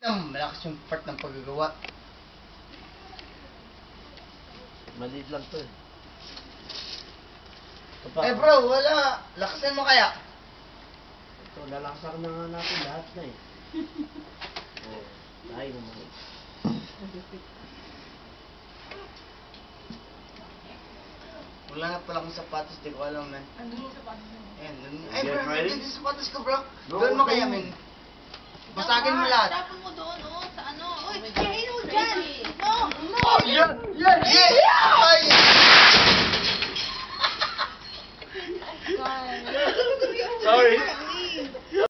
Nam, malakas yung part ng paggagawa. Maliit lang to eh. Pa. Eh bro, wala. Lakasan mo kaya. Ito, lalaksak na nga natin lahat na eh. oh, tayo naman. Wala na pala akong sapatos, di ko alam, man. Ano yung sapatos mo? Ayan, dun. Ay, Get bro, ready? yung sapatos ko, bro. No, Doon mo kaya, men. Basagin mo lahat. Tapon mo doon, oh, sa ano. Uy, God. dyan. No, no. Oh! Ay! Sorry.